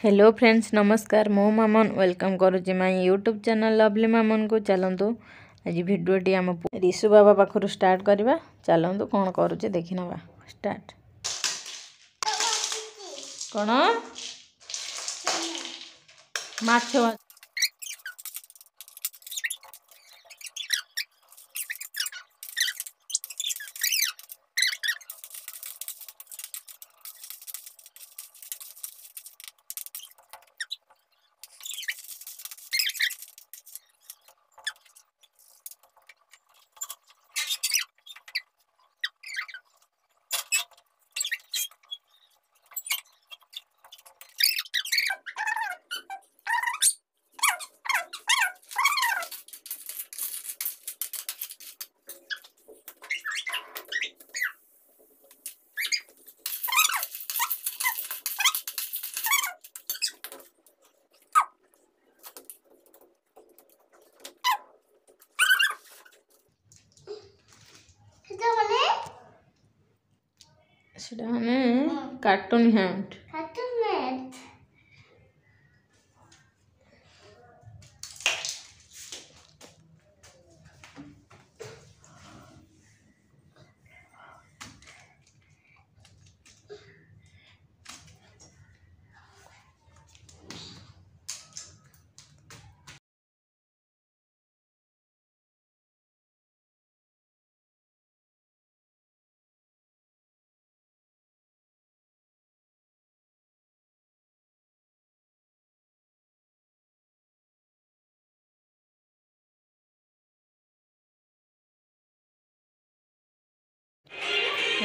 hello friends ନମସ୍କାର ମୁଁ Maman welcome କରୁଛି ମାଇ ୟୁଟ୍ୟୁବ୍ ଚ୍ୟାନେଲ୍ ଲଭଲି ମାମନକୁ ଚାଲନ୍ତୁ ଆଜି ଭିଡ଼ିଓଟି ଆମ ରିଷୁ ବାବା ପାଖରୁ ଷ୍ଟାର୍ଟ କରିବା ଚାଲନ୍ତୁ କ'ଣ କରୁଛି ଦେଖିନେବା ଷ୍ଟାର୍ଟ କ'ଣ ମାଛ সেটা মানে কার্টুন হ্যান্ড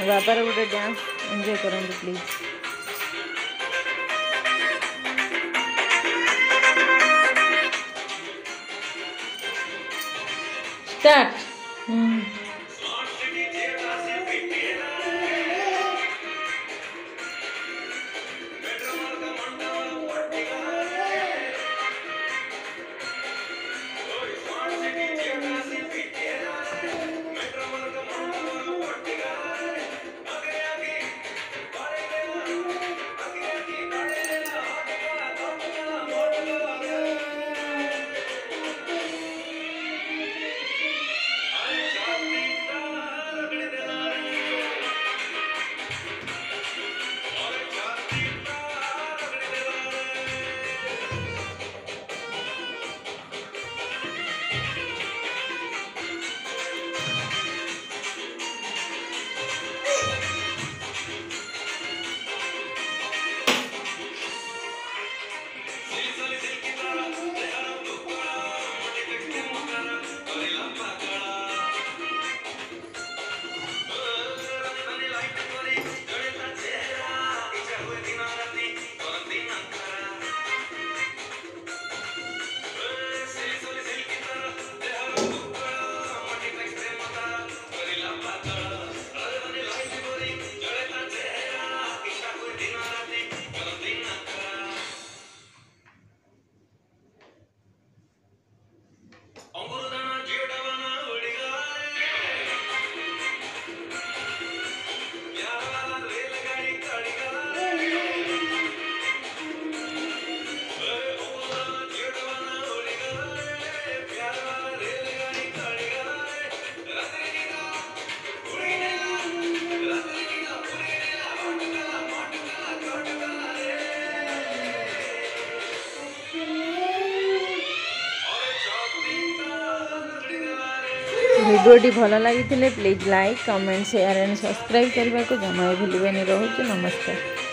ವ್ಯಾಪಾರ ಕೂಡ ಡ್ಯಾನ್ಸ್ ಎಂಜಾಯ್ ಕರೋದು ಪ್ಲೀಸ್ ಸ್ಟಾರ್ಟ್ ಹ್ಞೂ ভিডিওটি ভাল লাগিলে please like comment share and subscribe করা জমা ভুলবেনি রয়েছে নমস্কার